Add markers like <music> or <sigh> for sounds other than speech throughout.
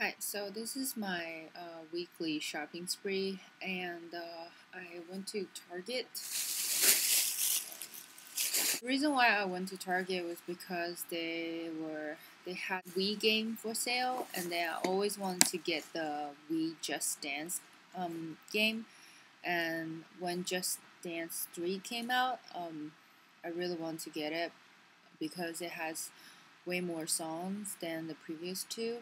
Hi, so this is my uh, weekly shopping spree, and uh, I went to Target. The reason why I went to Target was because they were they had Wii game for sale, and then I always wanted to get the Wii Just Dance um, game. And when Just Dance Three came out, um, I really wanted to get it because it has way more songs than the previous two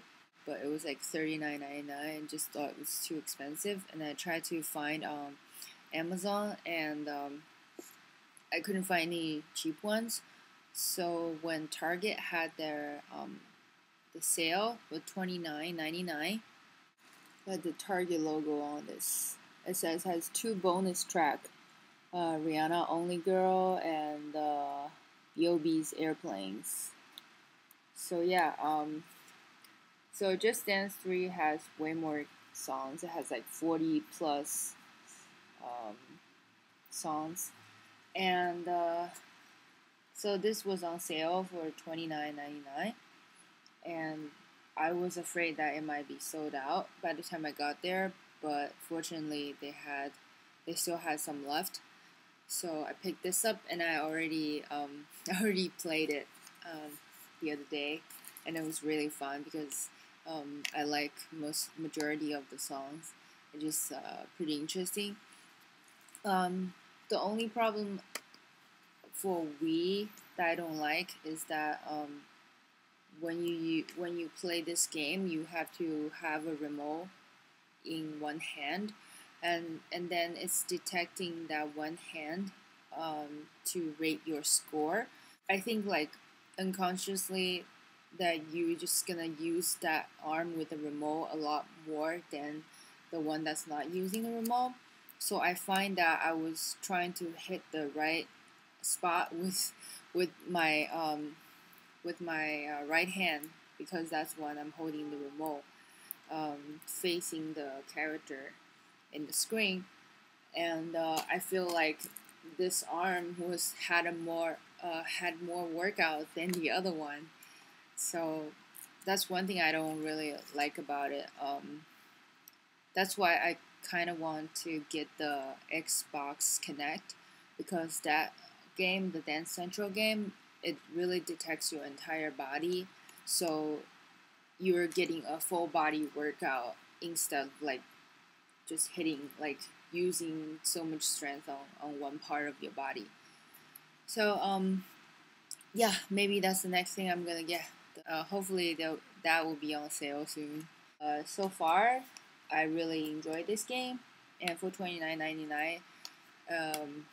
but it was like thirty nine ninety nine and just thought it was too expensive and I tried to find um, Amazon and um, I couldn't find any cheap ones so when Target had their um, the sale with twenty nine ninety nine had the Target logo on this it says has two bonus track uh, Rihanna Only Girl and uh, B.O.B.'s Airplanes so yeah um so Just Dance 3 has way more songs. It has like 40 plus um, songs. And uh, so this was on sale for $29.99. And I was afraid that it might be sold out by the time I got there, but fortunately they had they still had some left. So I picked this up and I already um, <laughs> I already played it um, the other day and it was really fun because um, I like most majority of the songs. It's just uh, pretty interesting. Um, the only problem for Wii that I don't like is that um, when you, you when you play this game, you have to have a remote in one hand, and and then it's detecting that one hand um, to rate your score. I think like unconsciously that you're just gonna use that arm with the remote a lot more than the one that's not using the remote. So I find that I was trying to hit the right spot with with my um, with my uh, right hand because that's when I'm holding the remote um, facing the character in the screen, and uh, I feel like this arm was had a more uh, had more workout than the other one so that's one thing I don't really like about it. Um, that's why I kind of want to get the Xbox Kinect because that game, the Dance Central game, it really detects your entire body. So you're getting a full body workout instead of like just hitting, like using so much strength on, on one part of your body. So, um, yeah, maybe that's the next thing I'm gonna get. Uh, hopefully that that will be on sale soon. Uh, so far, I really enjoyed this game, and for twenty nine ninety nine, um,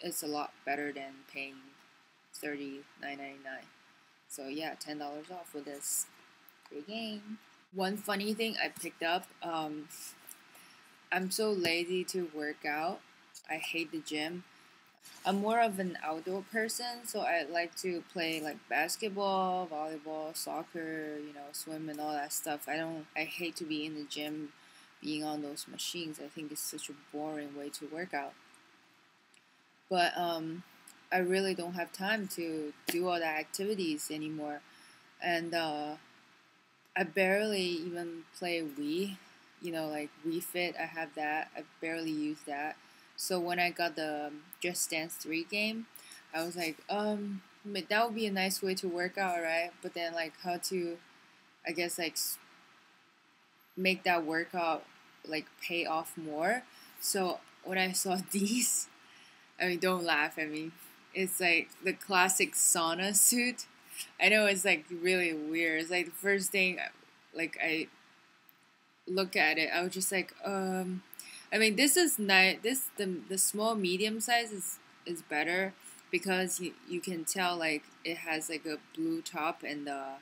it's a lot better than paying thirty nine ninety nine. So yeah, ten dollars off for this great game. One funny thing I picked up. Um, I'm so lazy to work out. I hate the gym. I'm more of an outdoor person, so I like to play like basketball, volleyball, soccer, you know, swim and all that stuff. I don't I hate to be in the gym being on those machines. I think it's such a boring way to work out. But um I really don't have time to do all the activities anymore. And uh, I barely even play Wii. You know, like Wii Fit, I have that. I barely use that so when I got the Just Dance 3 game, I was like, um, that would be a nice way to work out, right? But then like how to, I guess like make that workout like pay off more. So when I saw <laughs> these, I mean, don't laugh at me. It's like the classic sauna <laughs> suit. I know it's like really weird. It's like the first thing, like I look at it, I was just like, um, I mean, this is nice. This the the small medium size is is better because you, you can tell like it has like a blue top and a,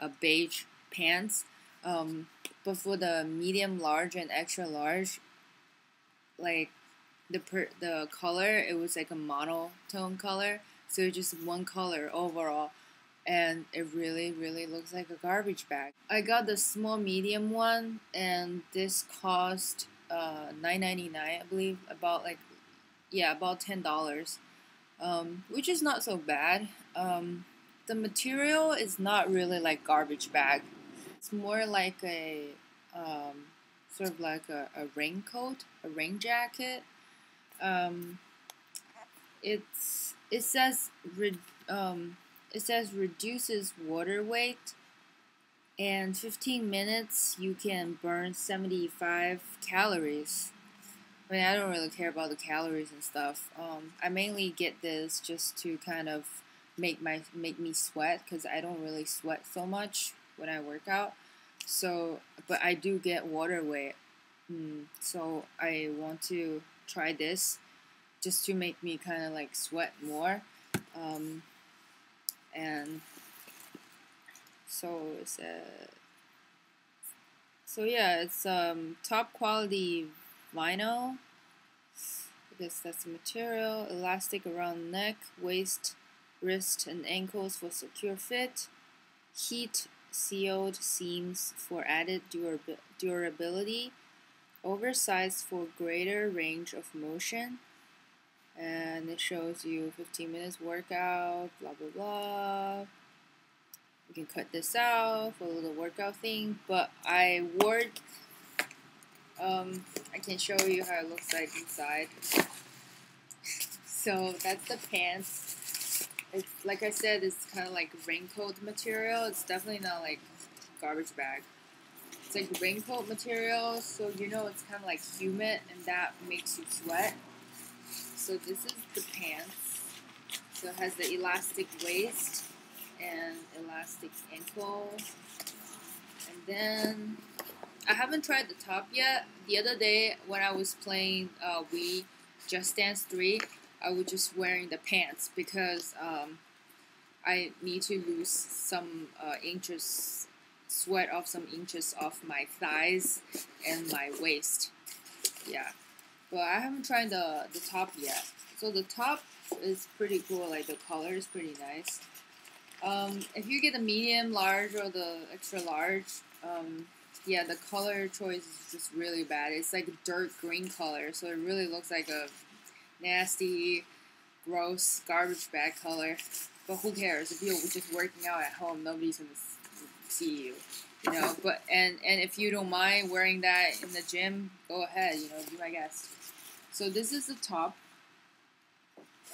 a beige pants. Um, but for the medium, large, and extra large, like the per, the color, it was like a monotone color, so just one color overall, and it really really looks like a garbage bag. I got the small medium one, and this cost uh, nine ninety nine, I believe, about like yeah, about ten dollars, um, which is not so bad. Um, the material is not really like garbage bag. It's more like a um, sort of like a, a raincoat, a rain jacket. Um, it's it says re, um, it says reduces water weight and 15 minutes you can burn 75 calories. I mean I don't really care about the calories and stuff. Um, I mainly get this just to kind of make my make me sweat because I don't really sweat so much when I work out. So but I do get water weight. Mm, so I want to try this just to make me kind of like sweat more. Um, and so it's a so yeah it's um top quality vinyl. I guess that's the material. Elastic around neck waist wrist and ankles for secure fit. Heat sealed seams for added durab durability. Oversized for greater range of motion. And it shows you 15 minutes workout blah blah blah you can cut this out for a little workout thing but I wore um, I can show you how it looks like inside. So that's the pants. It's like I said it's kind of like raincoat material. It's definitely not like garbage bag. It's like raincoat material so you know it's kind of like humid and that makes you sweat. So this is the pants. So it has the elastic waist and elastic ankle. And then I haven't tried the top yet. The other day when I was playing uh, Wii Just Dance 3, I was just wearing the pants because um, I need to lose some uh, inches, sweat off some inches off my thighs and my waist. Yeah. But I haven't tried the, the top yet. So the top is pretty cool, like the color is pretty nice. Um, if you get the medium, large, or the extra large, um, yeah, the color choice is just really bad. It's like a dirt green color, so it really looks like a nasty, gross garbage bag color. But who cares? If you're just working out at home, nobody's gonna see you, you know. But and and if you don't mind wearing that in the gym, go ahead. You know, be my guest. So this is the top.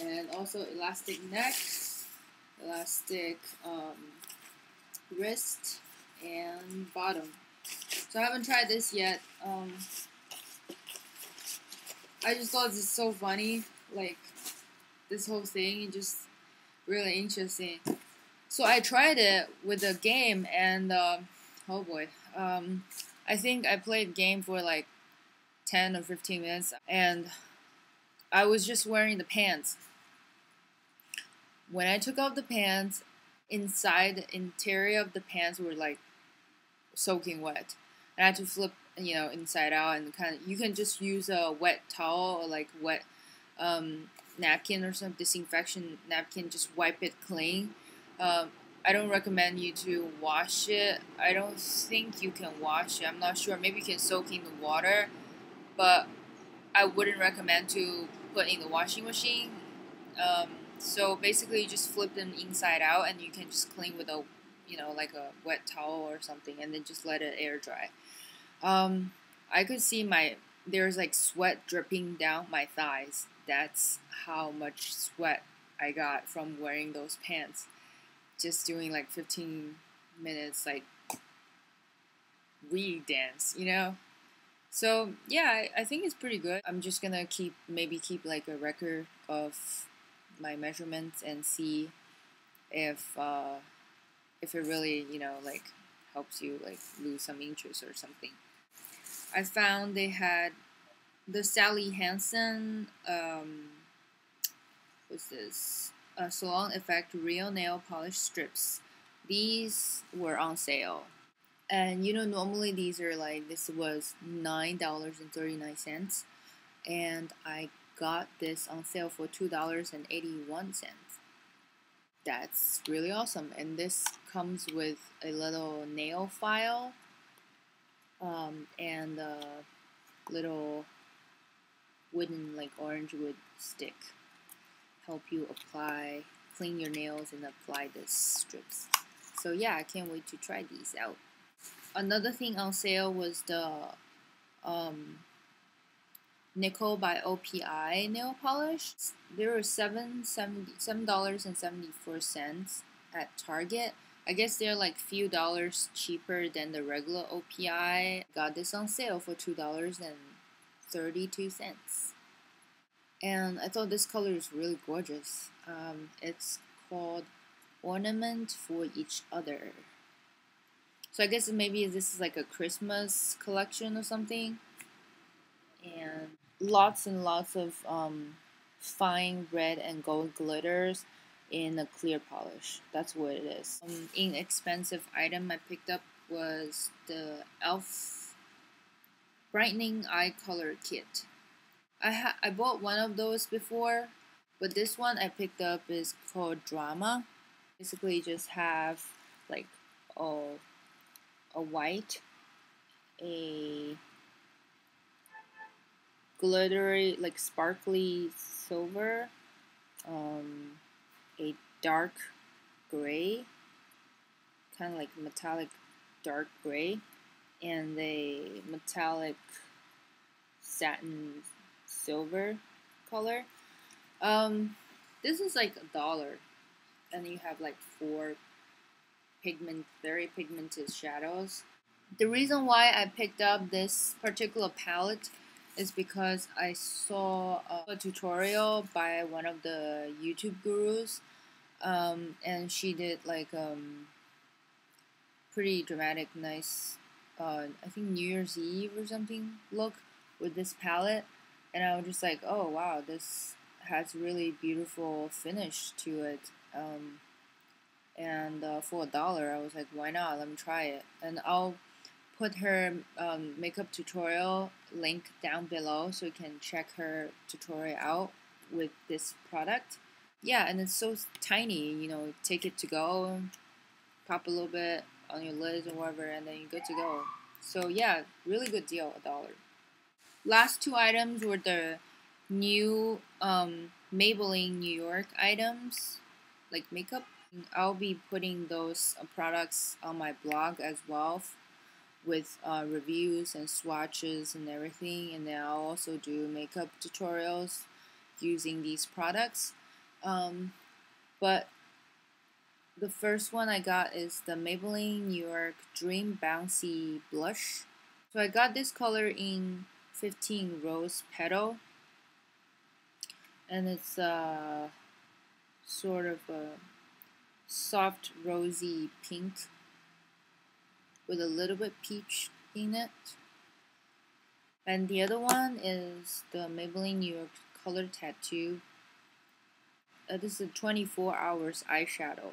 And also elastic neck, elastic um, wrist, and bottom. So I haven't tried this yet. Um, I just thought this is so funny. Like, this whole thing, is just really interesting. So I tried it with a game, and uh, oh boy, um, I think I played game for like 10 or 15 minutes and I was just wearing the pants. When I took off the pants, inside the interior of the pants were like soaking wet. And I had to flip, you know, inside out and kind of, you can just use a wet towel or like wet um, napkin or some disinfection napkin, just wipe it clean. Um, I don't recommend you to wash it. I don't think you can wash it. I'm not sure. Maybe you can soak in the water but I wouldn't recommend to put in the washing machine. Um, so basically, you just flip them inside out, and you can just clean with a, you know, like a wet towel or something, and then just let it air dry. Um, I could see my there's like sweat dripping down my thighs. That's how much sweat I got from wearing those pants. Just doing like 15 minutes, like Wii dance, you know. So yeah, I, I think it's pretty good. I'm just gonna keep maybe keep like a record of my measurements and see if uh, if it really you know like helps you like lose some inches or something. I found they had the Sally Hansen um, what's this? Salon Effect Real Nail Polish Strips. These were on sale and you know normally these are like this was nine dollars and 39 cents and i got this on sale for two dollars and 81 cents. That's really awesome and this comes with a little nail file um, and a little wooden like orange wood stick. Help you apply clean your nails and apply the strips. So yeah i can't wait to try these out. Another thing on sale was the um, Nicole by OPI nail polish. There were seven seven dollars and seventy four cents at Target. I guess they're like few dollars cheaper than the regular OPI. Got this on sale for two dollars and thirty two cents. And I thought this color is really gorgeous. Um, it's called Ornament for Each Other. So I guess maybe this is like a Christmas collection or something. And lots and lots of um, fine red and gold glitters in a clear polish. That's what it is. Um, inexpensive item I picked up was the e.l.f. brightening eye color kit. I ha I bought one of those before, but this one I picked up is called Drama. Basically, just have like a a white, a glittery, like sparkly silver, um, a dark gray, kind of like metallic dark gray, and a metallic satin silver color. Um, this is like a dollar, and you have like four pigment, very pigmented shadows. The reason why I picked up this particular palette is because I saw a tutorial by one of the YouTube gurus, um, and she did like um, pretty dramatic, nice, uh, I think New Year's Eve or something look with this palette, and I was just like, oh wow, this has really beautiful finish to it. Um, and uh, for a dollar, I was like, why not? Let me try it, and I'll put her um, makeup tutorial link down below so you can check her tutorial out with this product. Yeah, and it's so tiny, you know, take it to go, pop a little bit on your lids or whatever, and then you're good to go. So yeah, really good deal, a dollar. Last two items were the new um, Maybelline New York items, like makeup. I'll be putting those uh, products on my blog as well with uh, reviews and swatches and everything. And then I'll also do makeup tutorials using these products. Um, but the first one I got is the Maybelline New York Dream Bouncy Blush. So I got this color in 15 Rose Petal. And it's uh, sort of a soft rosy pink with a little bit peach in it. And the other one is the Maybelline New York Color Tattoo. Uh, this is a 24 hours eyeshadow.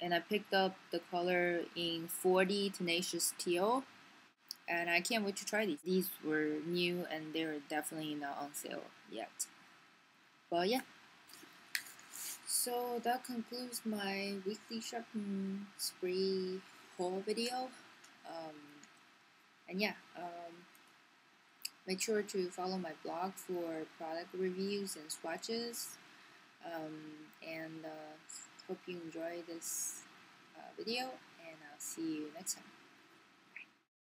And I picked up the color in 40 Tenacious Teal. And I can't wait to try these. These were new and they're definitely not on sale yet. But yeah. So that concludes my weekly shopping spree haul video. Um, and yeah, um, make sure to follow my blog for product reviews and swatches. Um, and uh, hope you enjoy this uh, video, and I'll see you next time.